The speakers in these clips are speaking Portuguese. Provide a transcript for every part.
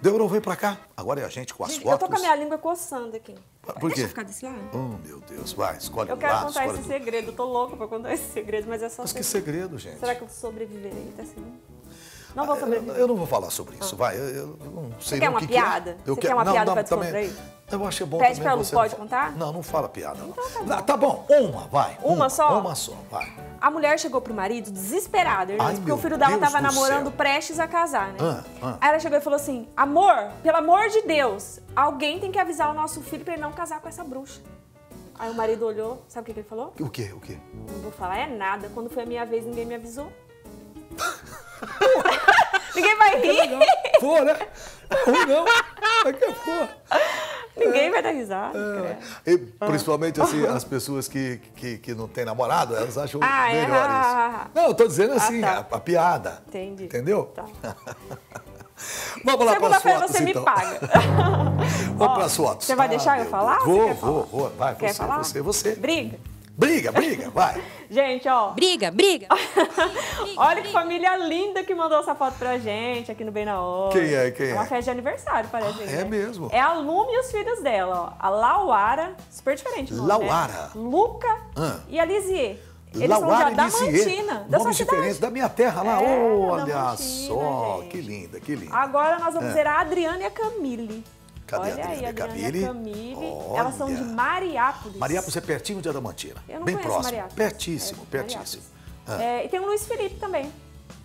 Demorou, vem pra cá. Agora é a gente com as Gente, fotos. eu tô com a minha língua coçando aqui. Por Deixa quê? eu ficar desse lado. Oh, meu Deus, vai, escolhe Eu um quero lado, contar esse do- segredo. Eu tô louca pra contar esse segredo, mas é só Mas que segredo. gente. Será que eu sobreviverei? Tá assim? Não vou Eu, sobreviver. eu não vou falar sobre isso, vai. Eu, eu não sei quer nem o uma que que piada? é. Eu Você quero- quer uma não, piada não, pra também- Eu achei bom Pede pra Lu, pode não contar? Não, não fala piada, não. Então tá bom. Tá bom, uma, vai. Uma só? Uma só, vai. A mulher chegou pro marido desesperada, Ai, porque o filho dela Deus tava do namorando céu. prestes a casar, né? Ah, ah. Aí ela chegou e falou assim: Amor, pelo amor de Deus, alguém tem que avisar o nosso filho pra ele não casar com essa bruxa. Aí o marido olhou, sabe o que, que ele falou? O quê, o quê? Não vou falar é nada. Quando foi a minha vez, ninguém me avisou. ninguém vai rir. Pô, né? Ou não. É que pô. Vai dar risada. É. E, principalmente assim, as pessoas que, que, que não têm namorado, elas acham Ah, é? melhor Ah, isso. Não, eu tô dizendo assim, tá. a, a piada. Entendi. Entendeu? Tá. Vamos lá para as fotos, você me então. paga. Vamos para as fotos. Você vai Ah, deixar eu meu falar? Vou, vou, falar? vou. Vai, Quer você, falar? você, você. Briga. Briga, briga, vai. Gente, ó. Briga, briga. Olha que família linda que mandou essa foto pra gente aqui no Bem na Hora. Quem é, quem É uma é? festa de aniversário, parece. Ah, é né? mesmo? É a Lume e os filhos dela, ó. A Lauara, super diferente nome, Lauara. Né? Luca Ah. e a Lisier. Eles Lauara são Lisier. Adamantina, da sua cidade. da minha terra lá. É, Olha só, gente. que linda, que linda. Agora nós vamos É. ver a Adriana e a Camille. Cadê a Olha aí, Adriana e a Camille? e a Camille. Elas são de Mariápolis. Mariápolis é pertinho de Adamantina. Eu não Bem próximo. Mariápolis. Pertíssimo, É, pertíssimo. Mariápolis. É, e tem o Luiz Felipe também.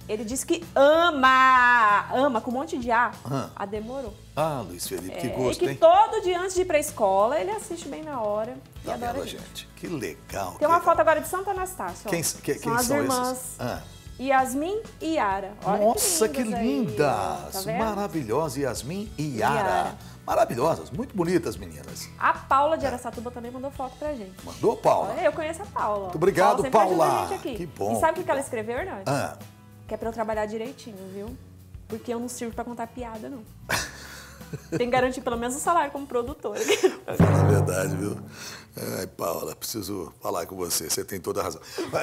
Ele disse que ama, ama com um monte de A. Ah. A demorou. Ah, Luiz Felipe, que É, gosto, e que hein? todo dia antes de ir pra escola, ele assiste bem na hora. E Tá adora vendo, a gente. gente? Que legal. Tem que uma legal. foto agora de Santa Anastácio. ó. Quem, que- quem são as são irmãs esses? Ah. Yasmin e Yara. Olha Nossa, que lindas aí, lindas! Tá vendo? Maravilhosas, Yasmin e Yara. Yara. Maravilhosas, muito bonitas meninas. A Paula de Aracatuba também mandou foto pra gente. Mandou, Paula? Olha, eu conheço a Paula. Muito obrigado, Paula. a gente aqui. Que bom, E sabe o que ela escreveu, Hernandes? Ah, Que é pra eu trabalhar direitinho, viu? Porque eu não sirvo pra contar piada, não. Tem que garantir pelo menos o salário como produtora. fala a verdade, viu? Ai, Paula, preciso falar com você, você tem toda a razão.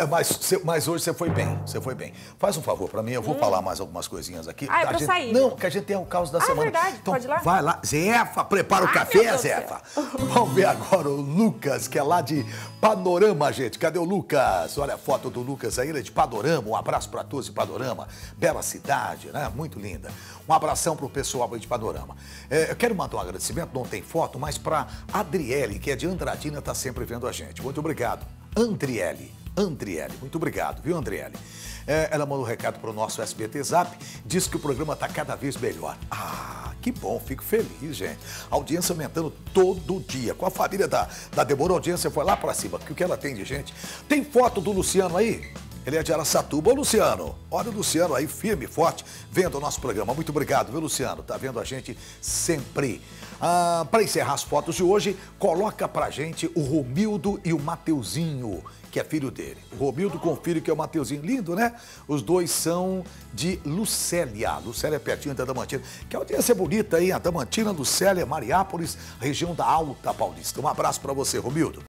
Mas- Mas, hoje você foi bem, você foi bem. Faz um favor pra mim, eu vou falar mais algumas coisinhas aqui. Ah, é pra gente- sair. Não, que a gente tem o caos da Ah, é semana. verdade, Então, pode ir lá? vai lá. Zefa, prepara o Ai, café, Zefa. Vamos ver agora o Lucas, que é lá de Panorama, gente. Cadê o Lucas? Olha a foto do Lucas aí, ele é de Panorama. Um abraço pra todos de Panorama. Bela cidade, né? Muito linda. Um abração pro pessoal aí de Panorama. É, eu quero mandar um agradecimento, não tem foto, mas pra Adriele, que é de Andradina, tá sempre vendo a gente. Muito obrigado. Andriele. Andriele, muito obrigado, viu, Andriele? É, ela mandou um recado para o nosso SBT Zap, diz que o programa está cada vez melhor. Ah, que bom, fico feliz, gente. A audiência aumentando todo dia. Com a família da, da Débora, a audiência foi lá para cima, porque o que ela tem de gente. Tem foto do Luciano aí? Ele é de Araçatuba. Ô, Luciano, olha o Luciano aí, firme, forte, vendo o nosso programa. Muito obrigado, viu, Luciano? Tá vendo a gente sempre. Ah, para encerrar as fotos de hoje, coloca pra gente o Romildo e o Mateuzinho, que é filho dele. O Romildo com o filho, que é o Mateuzinho. Lindo, né? Os dois são de Lucélia. Lucélia é pertinho da Adamantina. Que audiência bonita aí, Adamantina, Lucélia, Mariápolis, região da Alta Paulista. Um abraço pra você, Romildo.